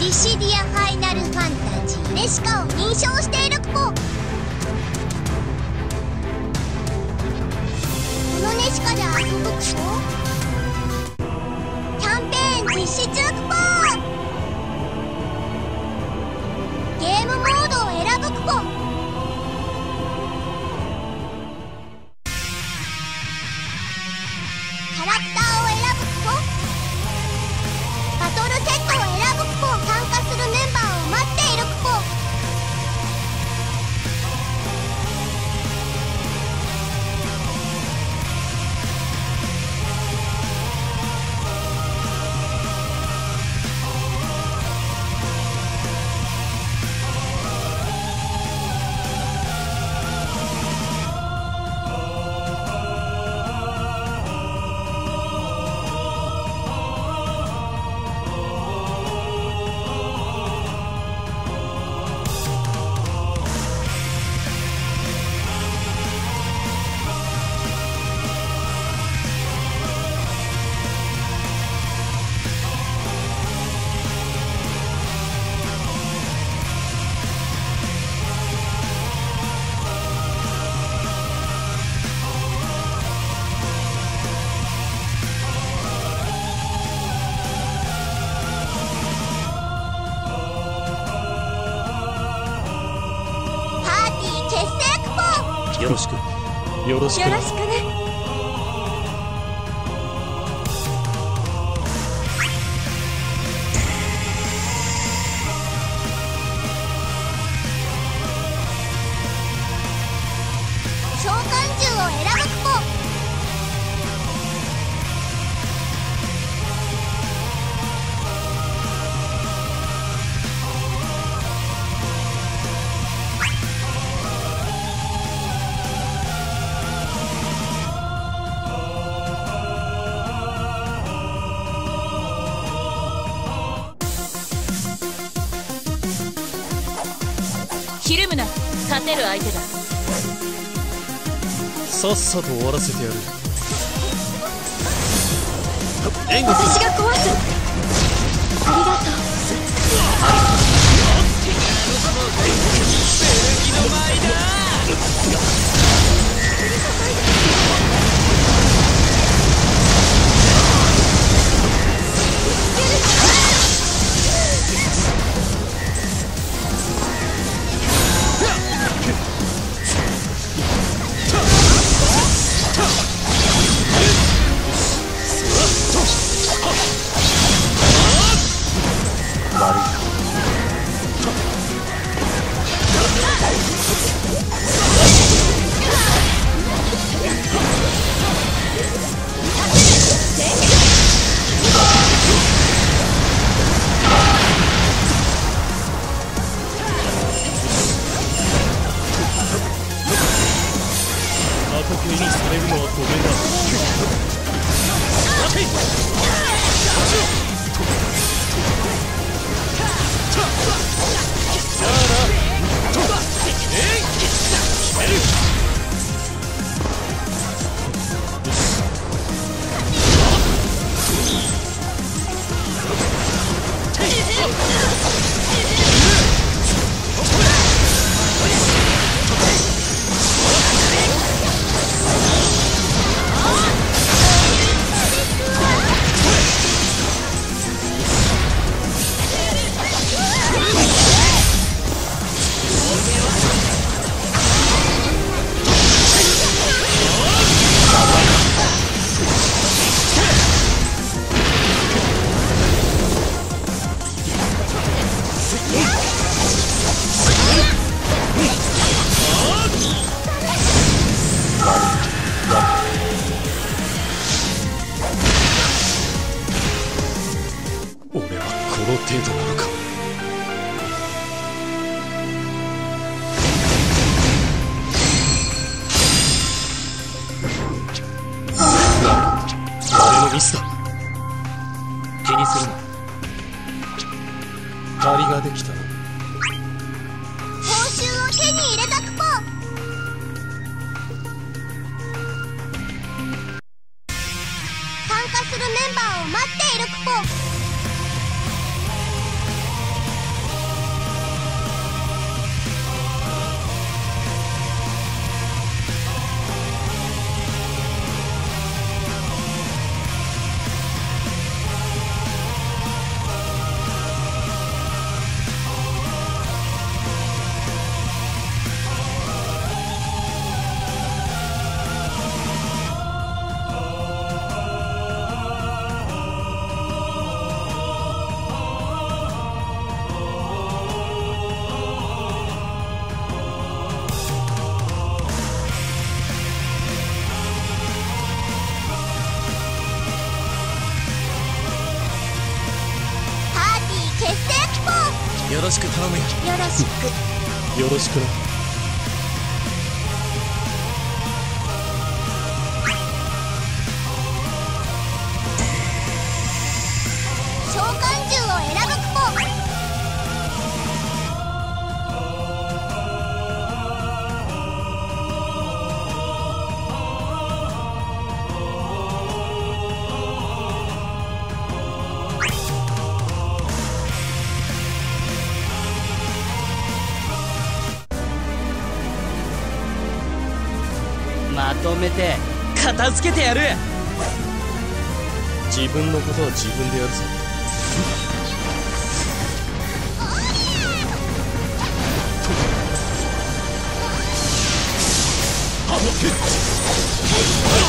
ディシディアファイナルファンタジーネシカを認証しているクポこのネシカで遊ぶクポキャンペーン実施中クポゲームモードを選ぶクポキャラクターよろしく。よろしくね。ひるむな勝てる相手だ。さっさと終わらせてやる。援護私が壊す。ありがとう。悪いなのか。俺のミスだ。気にするな。借りができた。しく頼むよ。よろしく。よろしくなまとめて片付けてやる。自分のことは自分でやるぞ。失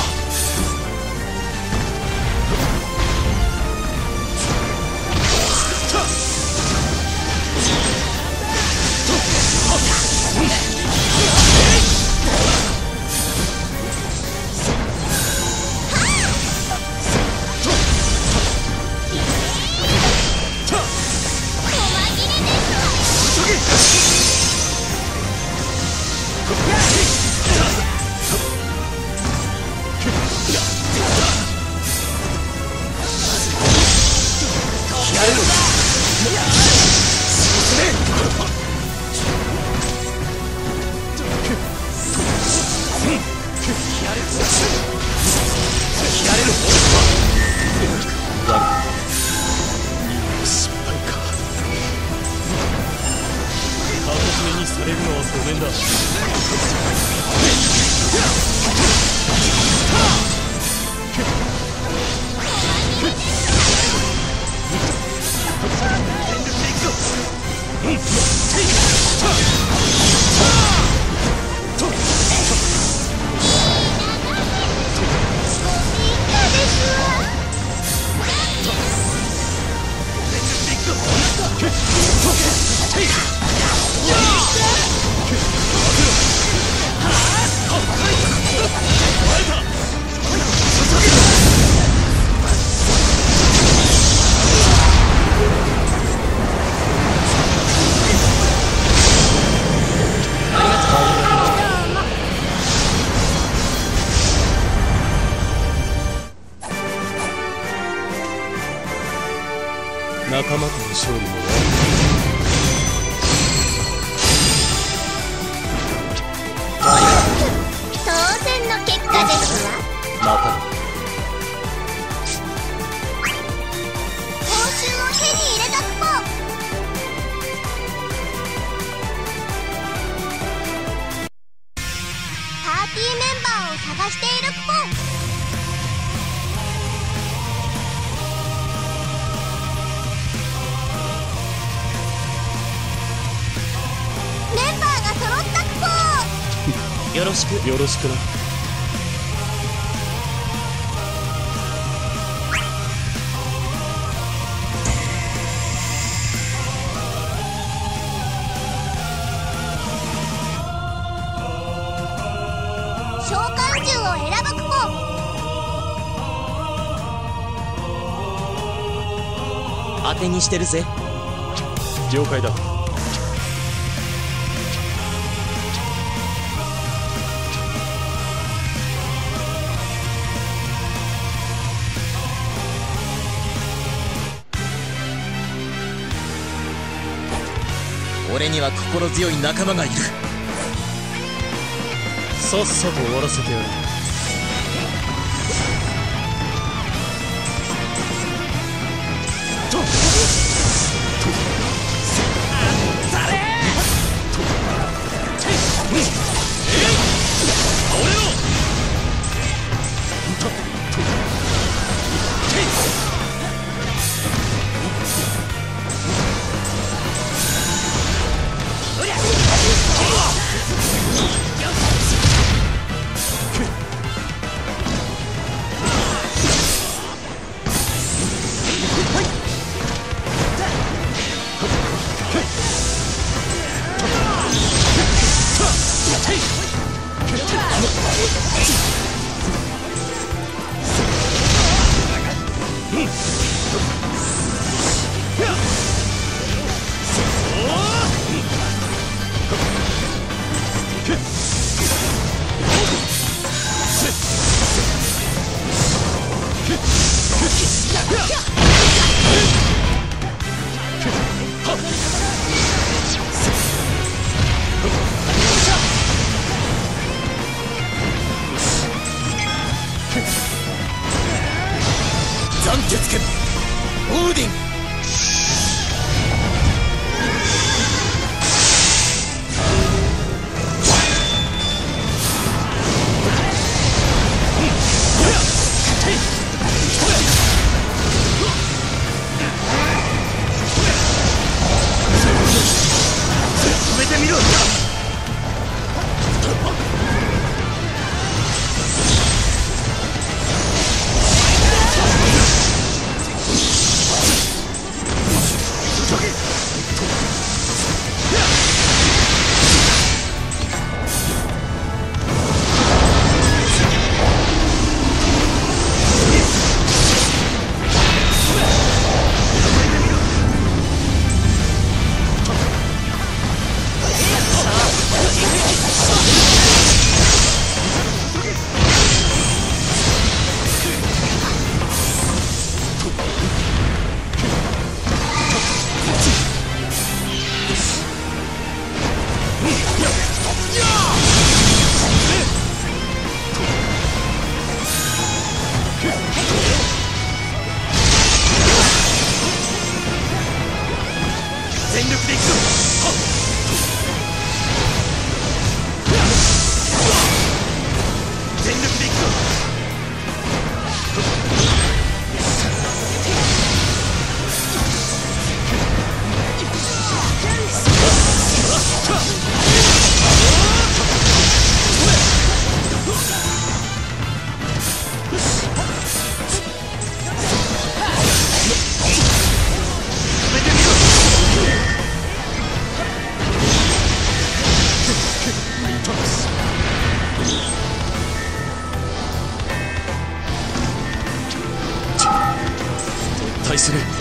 また報酬を手に入れたクポパーティーメンバーを探しているクポメンバーが揃ったクポよろしく。よろしくな。当てにしてるぜ。了解だ。俺には心強い仲間がいる。さっさと終わらせてやる Hit! Shoot! accident.